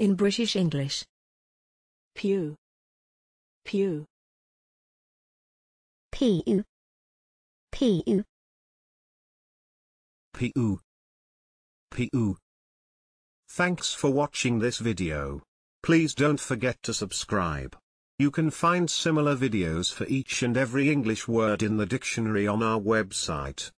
In British English. piu, piu, piu piu piu Thanks for watching this video. Please don't forget to subscribe. You can find similar videos for each and every English word in the dictionary on our website.